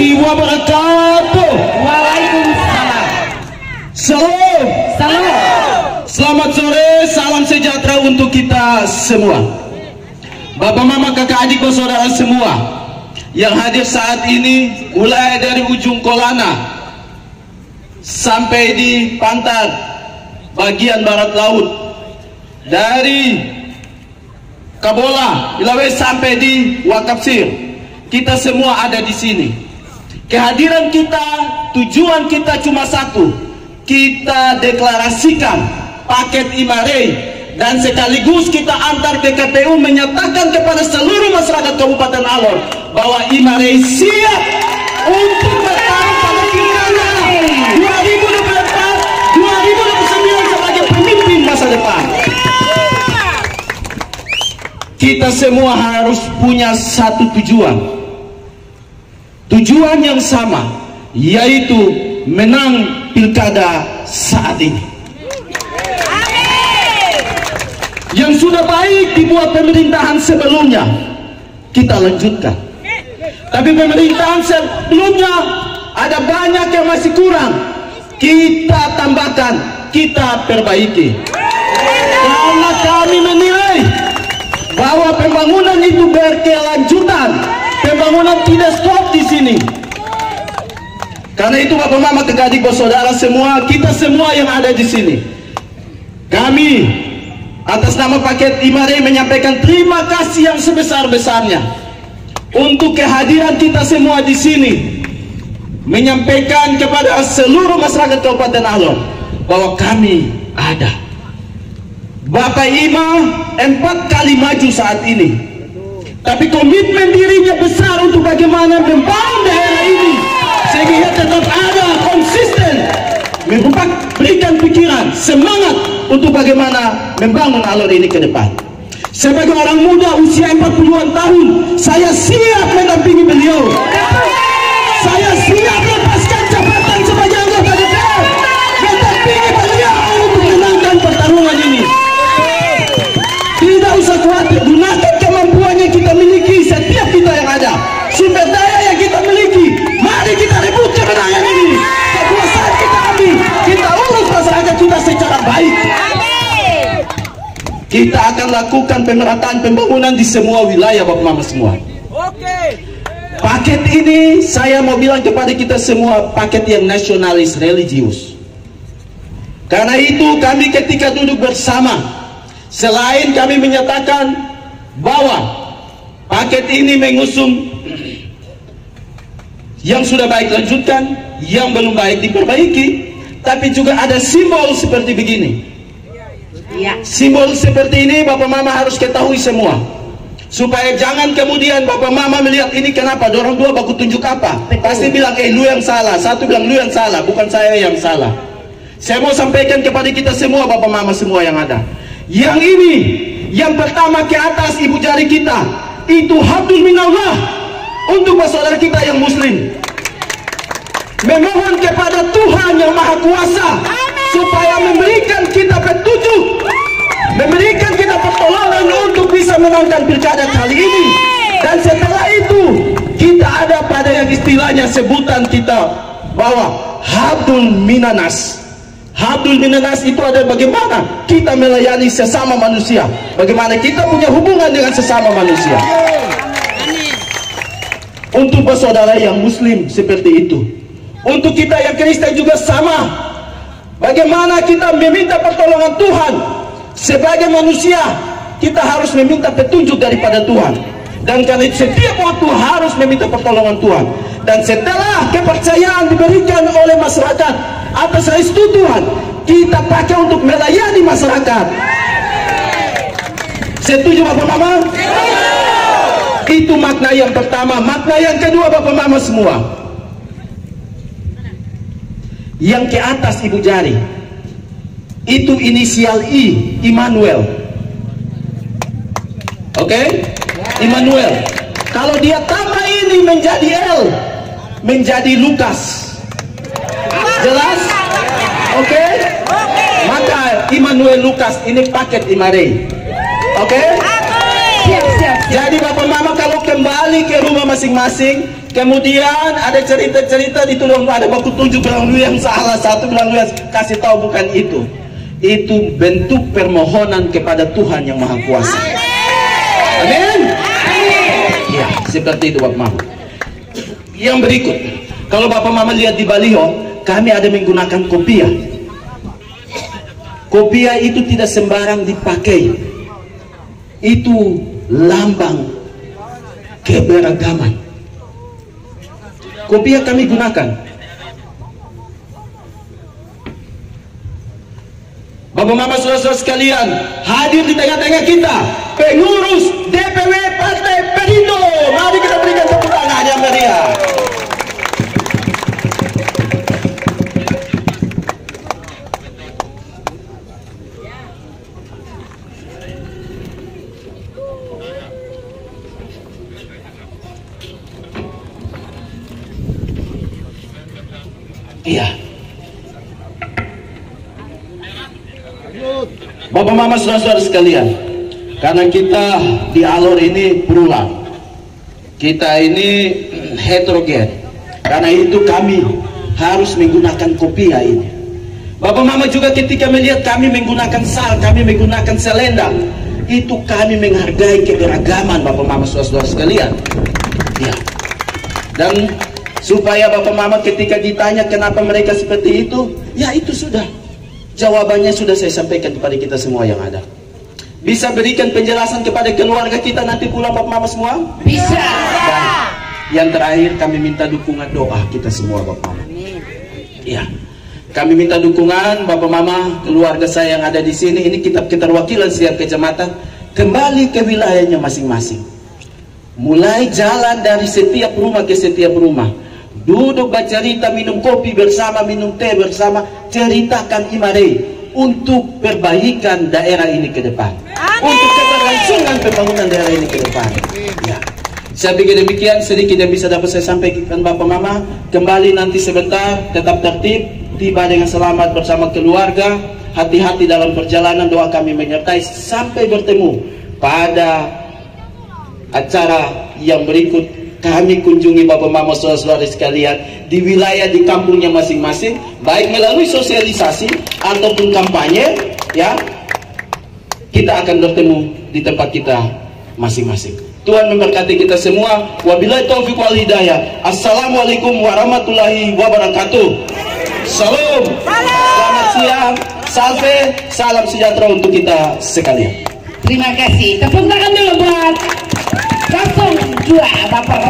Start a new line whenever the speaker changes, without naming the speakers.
warahmatullahi wabarakatuh.
Waalaikumsalam.
Salam.
Salam.
Selamat sore, salam sejahtera untuk kita semua. Bapak, mama, kakak, adik, saudara semua yang hadir saat ini, mulai dari ujung Kolana sampai di Pantar bagian barat laut, dari Kabola, Ilawe sampai di Wakapsir, kita semua ada di sini. Kehadiran kita, tujuan kita cuma satu, kita deklarasikan paket Imarei dan sekaligus kita antar BKPU menyatakan kepada seluruh masyarakat Kabupaten Alor bahwa Imarei siap untuk bertarung pada pilkada 2024 2029 sebagai pemimpin masa depan. Kita semua harus punya satu tujuan. Tujuan yang sama yaitu menang pilkada saat ini. Yang sudah baik dibuat pemerintahan sebelumnya, kita lanjutkan. Tapi pemerintahan sebelumnya ada banyak yang masih kurang. Kita tambahkan, kita perbaiki. Karena kami menilai bahwa pembangunan itu berkelanjutan. Pembangunan tidak stop di sini. Karena itu Bapak Mama adik saudara semua, kita semua yang ada di sini. Kami atas nama paket Imare menyampaikan terima kasih yang sebesar-besarnya untuk kehadiran kita semua di sini. Menyampaikan kepada seluruh masyarakat Kabupaten Alor bahwa kami ada. Bapak Ima empat kali maju saat ini. Tapi komitmen dirinya besar untuk bagaimana membangun untuk bagaimana membangun alur ini ke depan. Sebagai orang muda usia 40-an tahun saya siap mendampingi beliau. Saya siap lepaskan jabatan sebagai anggota DPR. Mendampingi beliau untuk menangkan pertarungan ini. Tidak usah khawatir gunakan kemampuan yang kita miliki setiap kita yang ada. Sumber daya yang kita miliki mari kita rebut kemenangan ini kita akan lakukan pemerataan pembangunan di semua wilayah Bapak Mama semua. Paket ini saya mau bilang kepada kita semua paket yang nasionalis religius. Karena itu kami ketika duduk bersama Selain kami menyatakan bahwa paket ini mengusung yang sudah baik lanjutkan, yang belum baik diperbaiki, tapi juga ada simbol seperti begini.
Iya.
Simbol seperti ini Bapak Mama harus ketahui semua. Supaya jangan kemudian Bapak Mama melihat ini kenapa, dorong dua baku tunjuk apa.
Betul.
Pasti bilang, eh lu yang salah, satu bilang lu yang salah, bukan saya yang salah. Saya mau sampaikan kepada kita semua Bapak Mama semua yang ada. Yang ini, yang pertama ke atas ibu jari kita, itu habdul minallah untuk saudara kita yang muslim. Memohon kepada Tuhan yang Maha Kuasa supaya memberikan kita petunjuk, memberikan kita pertolongan untuk bisa menangkan pilkada kali ini. Dan setelah itu kita ada pada yang istilahnya sebutan kita bahwa habdul minanas. Habdul minanas itu ada bagaimana kita melayani sesama manusia, bagaimana kita punya hubungan dengan sesama manusia. Untuk bersaudara yang muslim seperti itu. Untuk kita yang Kristen juga sama. Bagaimana kita meminta pertolongan Tuhan sebagai manusia, kita harus meminta petunjuk daripada Tuhan. Dan karena itu setiap waktu harus meminta pertolongan Tuhan. Dan setelah kepercayaan diberikan oleh masyarakat atas restu Tuhan, kita pakai untuk melayani masyarakat. Setuju Bapak Mama? Itu makna yang pertama. Makna yang kedua Bapak Mama semua. Yang ke atas ibu jari. Itu inisial I, Immanuel. Oke? Immanuel. Kalau dia tambah ini menjadi L, menjadi Lukas. Jelas? Oke? Maka Immanuel Lukas ini paket Imare. Oke?
Siap, siap.
Jadi bapak mama kalau kembali ke rumah masing-masing, kemudian ada cerita-cerita ditulis ada baku tujuh bilang lu yang salah satu bilang lu yang kasih tahu bukan itu. Itu bentuk permohonan kepada Tuhan yang Maha Kuasa. Amin. Ya seperti itu Bapak Mama. Yang berikut kalau Bapak Mama lihat di baliho kami ada menggunakan kopiah. Kopiah itu tidak sembarang dipakai. Itu lambang keberagaman kopiah kami gunakan. Bapak Mama saudara sekalian hadir di tengah-tengah kita pengurus DPW Iya. Bapak Mama saudara-saudara sekalian, karena kita di alur ini berulang, kita ini heterogen. Karena itu kami harus menggunakan kopiah ini. Bapak Mama juga ketika melihat kami menggunakan sal, kami menggunakan selendang, itu kami menghargai keberagaman Bapak Mama saudara-saudara sekalian. Ya. Dan supaya Bapak Mama ketika ditanya kenapa mereka seperti itu, ya itu sudah. Jawabannya sudah saya sampaikan kepada kita semua yang ada. Bisa berikan penjelasan kepada keluarga kita nanti pulang Bapak Mama semua?
Bisa.
Baik. Yang terakhir kami minta dukungan doa kita semua Bapak Mama. Iya. Kami minta dukungan Bapak Mama, keluarga saya yang ada di sini, ini kitab keterwakilan setiap kecamatan kembali ke wilayahnya masing-masing. Mulai jalan dari setiap rumah ke setiap rumah. Duduk bercerita, minum kopi bersama, minum teh bersama, ceritakan Imare untuk perbaikan daerah ini ke depan. Untuk keberlangsungan pembangunan daerah ini ke depan. Ya. Saya pikir demikian sedikit yang bisa dapat saya sampaikan Bapak Mama. Kembali nanti sebentar, tetap tertib, tiba dengan selamat bersama keluarga. Hati-hati dalam perjalanan doa kami menyertai sampai bertemu pada acara yang berikut kami kunjungi Bapak Mama saudara-saudara sekalian di wilayah di kampungnya masing-masing baik melalui sosialisasi ataupun kampanye ya. Kita akan bertemu di tempat kita masing-masing. Tuhan memberkati kita semua. Wabillahi taufiq wal hidayah. Assalamualaikum warahmatullahi wabarakatuh. Salam. Selamat siang. Salve. Salam sejahtera untuk kita sekalian.
Terima kasih. Tepuk tangan dulu buat 02 Bapak